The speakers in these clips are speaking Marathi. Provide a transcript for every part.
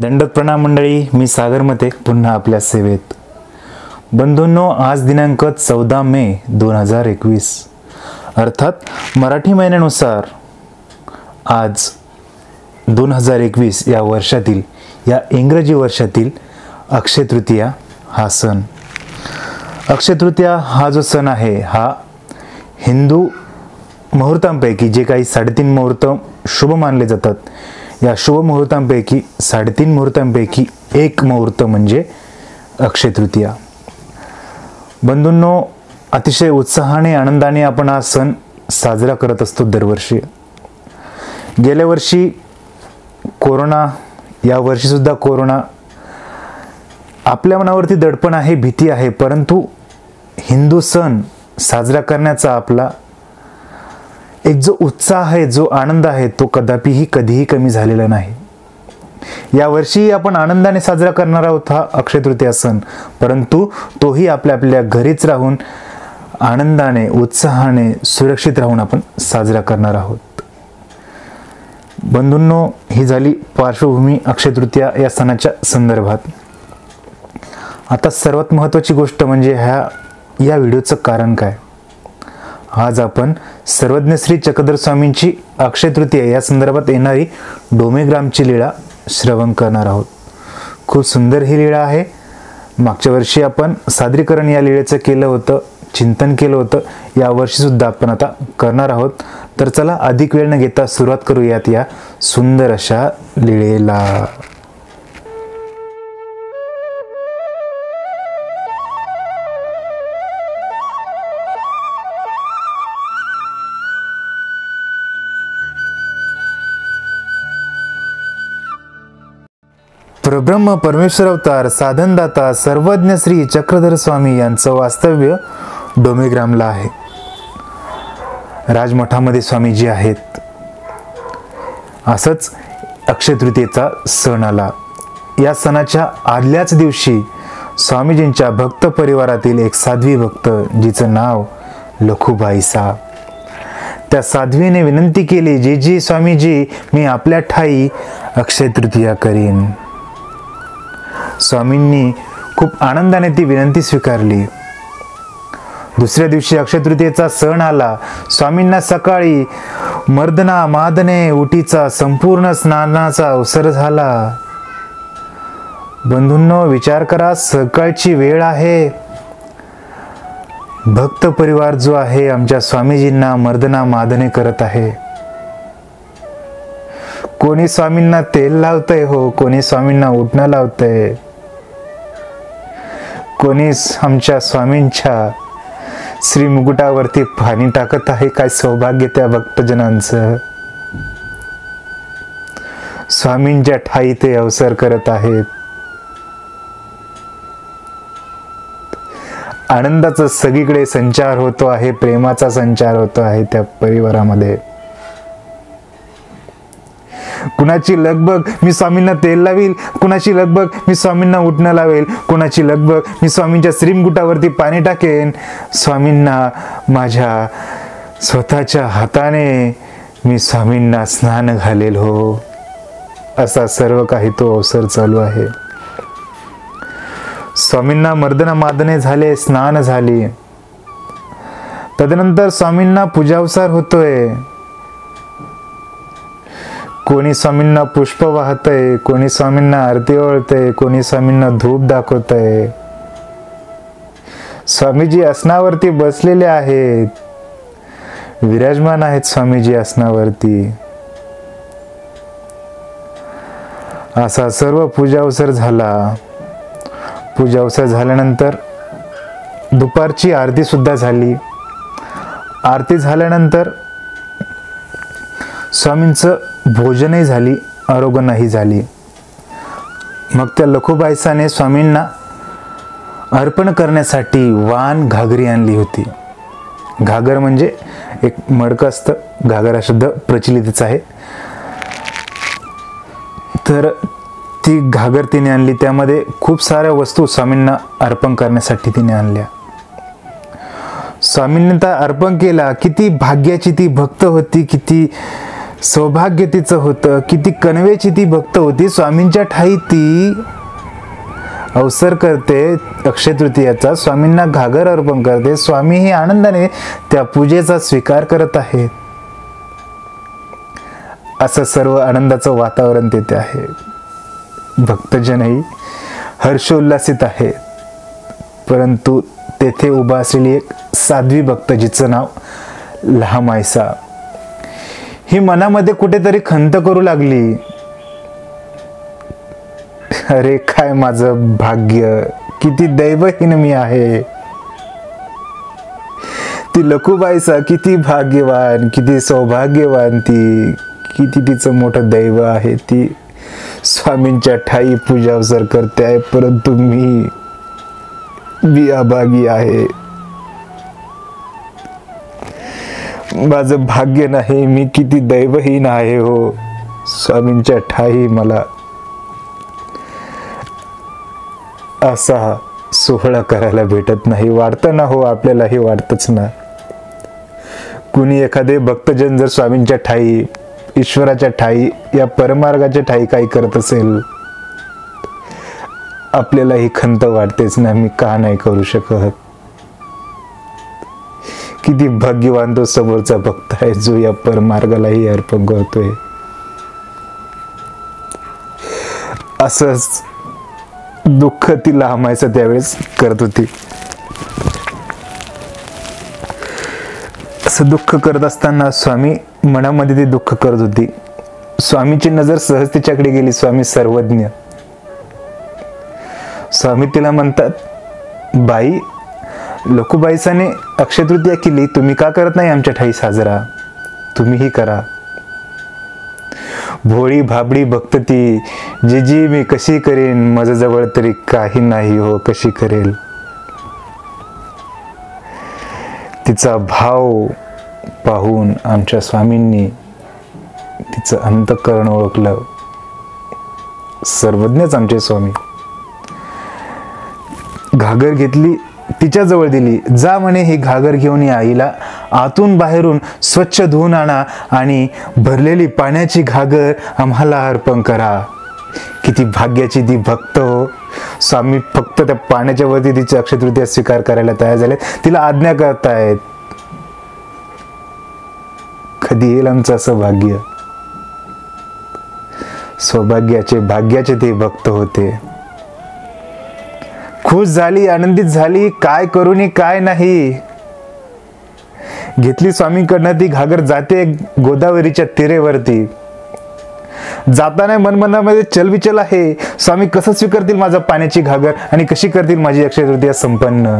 दंडक प्रणाम मंडळी मी सागरमते पुन्हा आपल्या सेवेत. बंधूंनो आज दिनांक चौदा मे दोन हजार एकवीस. अर्थात मराठी महिन्यानुसार आज दोन हजार एकवीस या वर्षातील या इंग्रजी वर्षातील अक्षय तृतीया हा सण. अक्षय तृतीया हा जो सण आहे हा हिंदू मुहूर्तांपैकी जे काही साडेतीन मुहूर्त शुभ मानले जातात या शुभ मुहूर्तांपैकी साडेतीन मुहूर्तांपैकी एक मुहूर्त म्हणजे अक्षय तृतीया. बंधूंनो अतिशय उत्साहाने आनंदाने आपण हा सण साजरा करत असतो दरवर्षी. गेल्या वर्षी कोरोना या वर्षीसुद्धा कोरोना. आपल्या मनावरती दडपण आहे भीती आहे परंतु हिंदू सण साजरा करण्याचा आपला एक जो उत्साह आहे जो आनंद आहे तो कदापिही कधीही कमी झालेला नाही. यावर्षी आपण आनंदाने साजरा करणार आहोत हा अक्षय तृतीया सण. परंतु तोही आपल्या आपल्या घरीच राहून आनंदाने उत्साहाने सुरक्षित राहून आपण साजरा करणार आहोत. बंधूंनो ही झाली पार्श्वभूमी अक्षय तृतीया या सणाच्या संदर्भात. आता सर्वात महत्त्वाची गोष्ट म्हणजे ह्या या व्हिडिओचं कारण काय? आज आपण सर्वज्ञ श्री चक्रधर स्वामींची अक्षय तृतीया या संदर्भात येणारी डोमेग्रामची लीळा श्रवण करणार आहोत. खूप सुंदर ही लीळा आहे. मागच्या वर्षी आपण सादरीकरण या लीळेचं केलं होतं चिंतन केलं होतं. यावर्षीसुद्धा आपण आता करणार आहोत. तर चला अधिक वेळ न घेता सुरुवात करूयात या सुंदर अशा लीळेला. परब्रह्म परमेश्वर अवतार साधनदाता सर्वज्ञ श्री चक्रधर स्वामी यांचं वास्तव्य डोमेग्रामला आहे. राजमठामध्ये स्वामीजी आहेत. असंच अक्षय तृतीयेचा सण आला. या सणाच्या आदल्याच दिवशी स्वामीजींच्या भक्त परिवारातील एक साध्वी भक्त जिचं नाव लखुबाई सा. त्या साध्वीने विनंती केली जे जी स्वामीजी मी आपल्या ठाई अक्षय तृतीया करीन. स्वामींनी खूप आनंदाने ती विनंती स्वीकारली. दुसऱ्या दिवशी अक्षतृतीयेचा सण आला. स्वामींना सकाळी मर्दना मादने उटीचा संपूर्ण स्नानाचा अवसर झाला. बंधूंनो विचार करा सकाळची वेळ आहे. भक्त परिवार जो आहे आमच्या स्वामीजींना मर्दना मादने करत आहे. कोणी स्वामींना तेल लावतंय हो कोणी स्वामींना उठणं लावतंय. कोणी आमच्या स्वामींच्या श्री मुकुटावरती पाणी टाकत आहे काय सौभाग्य त्या भक्तजनांचं? स्वामींच्या ठाई ते अवसर करत आहेत. आनंदाचा सगळीकडे संचार होतो आहे प्रेमाचा संचार होतो आहे त्या परिवारामध्ये. कुणाची लगबग मी स्वामींना तेल लावेल? कुणाची लगबग मी स्वामींना उठणं लावेल? कुणाची लगबग मी स्वामींच्या श्रीमगुटावरती पाणी टाकेन? स्वामींना माझ्या स्वतःच्या हाताने मी स्वामींना स्नान घालेल हो. असा सर्व काही तो अवसर चालू आहे. स्वामींना मर्दन मादने झाले स्नान झाली. तदनंतर स्वामींना पूजावसार होतोय. कोणी स्वामींना पुष्प वाहतय कोणी स्वामींना आरती ओळतय कोणी स्वामींना धूप दाखवतय. स्वामीजी आसनावरती बसलेले आहेत. विराजमान आहेत स्वामीजी आसनावरती. असा सर्व पूजा अवसर झाला. पूजा अवसर झाल्यानंतर दुपारची आरती सुद्धा झाली. आरती झाल्यानंतर स्वामींचं भोजनही झाली आरोग्यही झाली. मग त्या लखुबायसाने स्वामींना अर्पण करण्यासाठी वान घागरी आणली होती. घागर म्हणजे एक मडकं असतं. घागर हा शब्द प्रचलितच आहे. तर ती घागर तिने आणली. त्यामध्ये खूप साऱ्या वस्तू स्वामींना अर्पण करण्यासाठी तिने आणल्या. स्वामींनी तर अर्पण केला. किती भाग्याची ती भक्त होती किती सौभाग्य तिचं होतं. ती कणवेची ती भक्त होती. स्वामींच्या ठाई ती अवसर करते अक्षय तृतीयाचा. स्वामींना घागर अर्पण करते. स्वामी ही आनंदाने त्या पूजेचा स्वीकार करत आहेत. असं सर्व आनंदाचं वातावरण तेथे आहे. भक्तजनही हर्षोल्लासित आहे परंतु तेथे उभा असलेली एक साध्वी भक्त जिचं नाव लहामायसा ही मनामध्ये कुठेतरी खंत करू लागली. अरे काय माझं भाग्य? किती दैवहीन मी आहे. ती लखुबाईचा किती भाग्यवान किती सौभाग्यवान ती. किती तिचं मोठं दैव आहे ती. स्वामींच्या ठाई पूजा अवसर करते आहे परंतु मी मी अभागी आहे. माझं भाग्य नाही मी किती दैवहीन आहे हो. स्वामींच्या ठाई मला असा सोहळा करायला भेटत नाही. वाढतं ना हो आपल्यालाही वाटतच ना. कुणी एखादे भक्तजन जर स्वामींच्या ठाई ईश्वराच्या ठाई या परमार्गाच्या ठाई काही करत असेल आपल्याला ही खंत वाटतेच ना. मी का नाही करू शकत? किती भाग्यवान तो समोरचा भक्त आहे जो या परमार्गालाही अर्पण करतोय. असंच दुःख ती हमायचं त्यावेळेस करत होती. असं दुःख करत असताना स्वामी मनामध्ये ती दुःख करत होती. स्वामीची नजर सहज तिच्याकडे गेली स्वामी सर्वज्ञ. स्वामी तिला म्हणतात बाई लखुबाईसाने अक्षयतृतीया केली तुम्ही का करत नाही आमच्या ठाई साजरा? तुम्हीही करा. भोळी भाबडी भक्त ती जी जी मी कशी करेन माझ्या जवळ तरी काही नाही हो कशी करेल? तिचा भाव पाहून आमच्या स्वामींनी तिचं अंतकरण ओळखलं. सर्वज्ञच आमचे स्वामी. घागर घेतली तिच्याजवळ दिली. जा म्हणे ही घागर घेऊन या आईला. आतून बाहेरून स्वच्छ धुवून आणा आणि भरलेली पाण्याची घागर आम्हाला अर्पण करा. किती भाग्याची ती भक्त हो. स्वामी फक्त त्या पाण्याच्या वरती तिची अक्षतृतीया स्वीकार करायला तयार झालेत. तिला आज्ञा करतायत. कधी येईल आमचं असं भाग्य? सौभाग्याचे भाग्याचे ते भक्त होते. खुश झाली आनंदित झाली काय करूनी काय नाही. घेतली स्वामींकडनं ती घागर जाते गोदावरीच्या तिरेवरती. जाताना मनमनामध्ये चलविचल आहे स्वामी कसं स्वीकारतील माझा पाण्याची घागर आणि कशी करतील माझी अक्षयतृतीया संपन्न?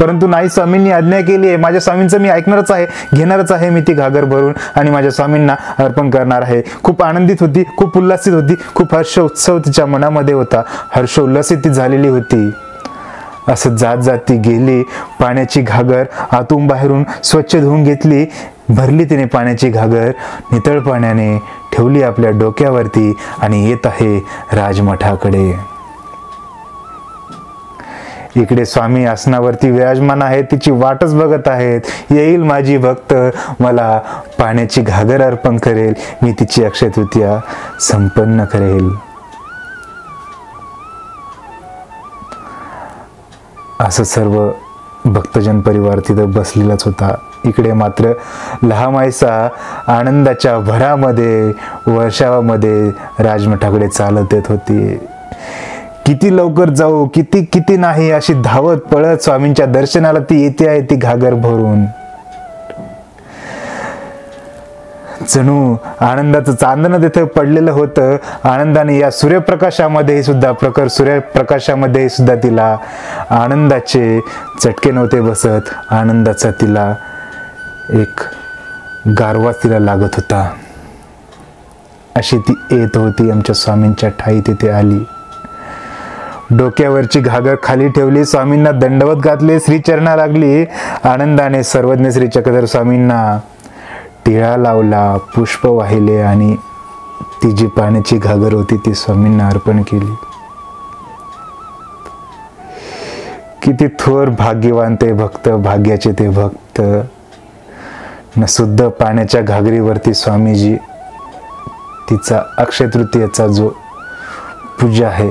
परंतु नाही स्वामींनी आज्ञा केली आहे. माझ्या स्वामींचं मी ऐकणारच आहे घेणारच आहे मी ती घागर भरून आणि माझ्या स्वामींना अर्पण करणार आहे. खूप आनंदित होती खूप उल्हासित होती खूप हर्ष उत्सव तिच्या मनामध्ये होता. हर्ष उल्हासित ती झालेली होती. असं जात जात ती गेली पाण्याची घागर आतून बाहेरून स्वच्छ धुवून घेतली भरली तिने पाण्याची घागर नितळ पाण्याने ठेवली आपल्या डोक्यावरती आणि येत आहे राजमठाकडे. इकडे स्वामी आसनावरती विराजमान आहेत तिची वाटच बघत आहेत. येईल माझी भक्त मला पाण्याची घागर अर्पण करेल मी तिची अक्षय तृतीया संपन्न करेल. असं सर्व भक्तजन परिवार तिथं बसलेलाच होता. इकडे मात्र लहामायसा आनंदाच्या भरामध्ये वर्षावामध्ये राजमठाकडे चालत येत होती. किती लवकर जाऊ किती किती नाही अशी धावत पळत स्वामींच्या दर्शनाला ती येते आहे ती घागर भरून. जणू आनंदाचं चांदणं तिथे पडलेलं होतं. आनंदाने या सूर्यप्रकाशामध्ये सुद्धा प्रखर सूर्यप्रकाशामध्ये सुद्धा तिला आनंदाचे चटके नव्हते बसत. आनंदाचा तिला एक गारवा तिला लागत होता. अशी ती येत होती आमच्या स्वामींच्या ठाई तिथे आली. डोक्यावरची घागर खाली ठेवली स्वामींना दंडवत घातले श्रीचरणा लागली. आनंदाने सर्वज्ञ श्री चक्रधर स्वामींना टिळा लावला पुष्प वाहिले आणि ती जी पाण्याची घागर होती ती स्वामींना अर्पण केली. किती थोर भाग्यवान ते भक्त भाग्याचे ते भक्त. न शुद्ध पाण्याच्या घागरीवरती स्वामीजी तिचा अक्षय तृतीयेचा जो पूजा आहे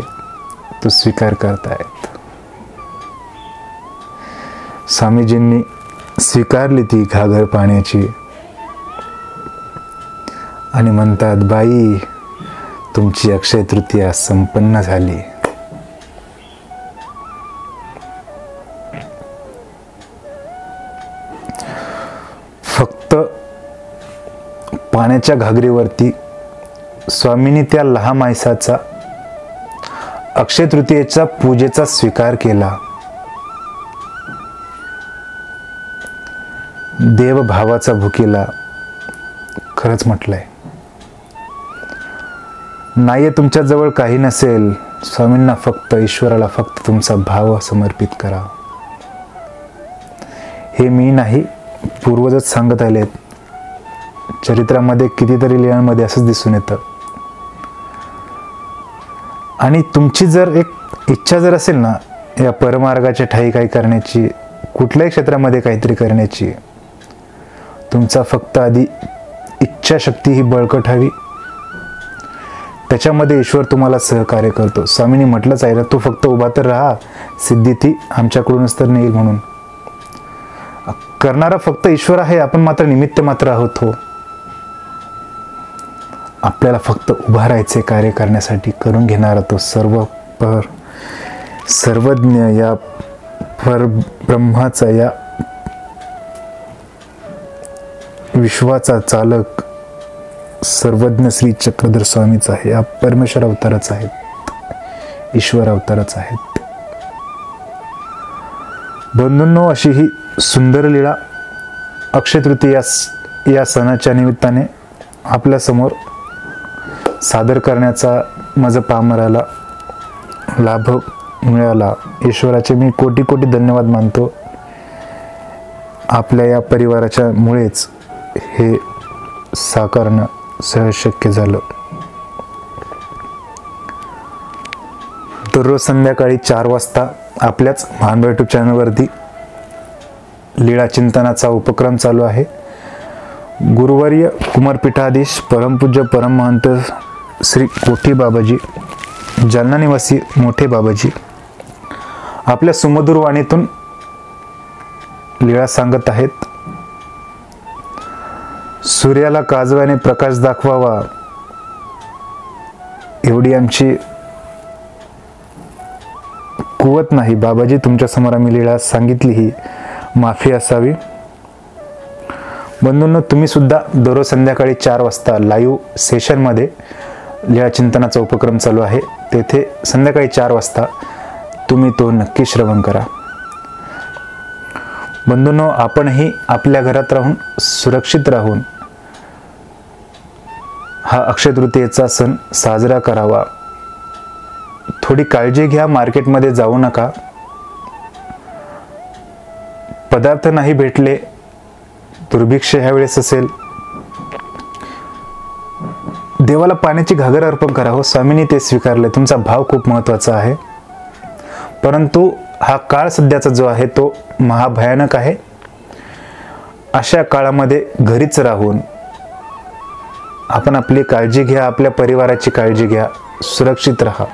तो स्वीकार करतायत. स्वामीजींनी स्वीकारली ती घागर पाण्याची. आणि म्हणतात बाई तुमची अक्षय तृतीया संपन्न झाली. फक्त पाण्याच्या घागरीवरती स्वामींनी त्या लहा माणसाचा अक्षय तृतीयेचा पूजेचा स्वीकार केला. देवभावाचा भुकेला खरंच म्हटलंय. नाही तुमच्याजवळ काही नसेल स्वामींना फक्त ईश्वराला फक्त तुमचा भाव समर्पित करा. हे मी नाही पूर्वजच सांगत आलेत. चरित्रामध्ये कितीतरी लिहांमध्ये असंच दिसून येतं. आणि तुमची जर एक इच्छा जर असेल ना या परमार्गाच्या ठाई काही करण्याची कुठल्याही क्षेत्रामध्ये काहीतरी करण्याची तुमचा फक्त आधी इच्छाशक्ती ही बळकट हवी. त्याच्यामध्ये ईश्वर तुम्हाला सहकार्य करतो. स्वामींनी म्हटलंच आहे ना तू फक्त उभा तर राहा सिद्धी ती आमच्याकडूनच तर नेईल म्हणून. करणारा फक्त ईश्वर आहे आपण मात्र निमित्त मात्र आहोत हो. आपल्याला फक्त उभा राहायचे कार्य करण्यासाठी करून घेणारा तो सर्व पर सर्वज्ञ या पर ब्रह्माचा या विश्वाचा चालक सर्वज्ञ श्री चक्रधर स्वामीच आहे. या परमेश्वर अवतारच आहेत. ईश्वर अवतारच आहेत. बंधूंनो अशी ही सुंदर लीळा अक्षय तृतीया या सणाच्या निमित्ताने आपल्यासमोर सादर करण्याचा माझं पामराला लाभ मिळाला. ईश्वराचे मी कोटी कोटी धन्यवाद मानतो. आपल्या या परिवाराच्या मुळेच हे साकारणं सहज शक्य झालं. दररोज संध्याकाळी चार वाजता आपल्याच महान यूट्यूब चॅनलवरती लीळा चिंतनाचा उपक्रम चालू आहे. गुरुवर्य कुमारपीठाधीश परमपूज्य परमहंत श्री कोठी बाबाजी जालना निवासी मोठे बाबाजी आपल्या सुमधुर वाणीतून लीळा सांगत आहेत सूर्याला काजव्याने प्रकाश दाखवावा एवढी आमची कुवत नाही. बाबाजी तुमच्यासमोर आम्ही लीळा सांगितली ही माफी असावी. बंधूंना तुम्ही सुद्धा दररोज संध्याकाळी चार वाजता लाईव्ह सेशनमध्ये ज्या चिंतनाचा उपक्रम चालू आहे तेथे संध्याकाळी चार वाजता तुम्ही तो नक्की श्रवण करा. बंधूंनो आपणही आपल्या घरात राहून सुरक्षित राहून हा अक्षय तृतीयेचा सण साजरा करावा. थोडी काळजी घ्या मार्केटमध्ये जाऊ नका. पदार्थ नाही भेटले दुर्भिक्ष ह्या वेळेस असेल. देवाला पाण्याची घागर अर्पण करा. हो स्वामींनी ते स्वीकारले. तुमचा भाव खूप महत्त्वाचा आहे. परंतु हा काळ सध्याचा जो आहे तो महाभयानक आहे. अशा काळामध्ये घरीच राहून आपण आपली काळजी घ्या आपल्या परिवाराची काळजी घ्या सुरक्षित राहा.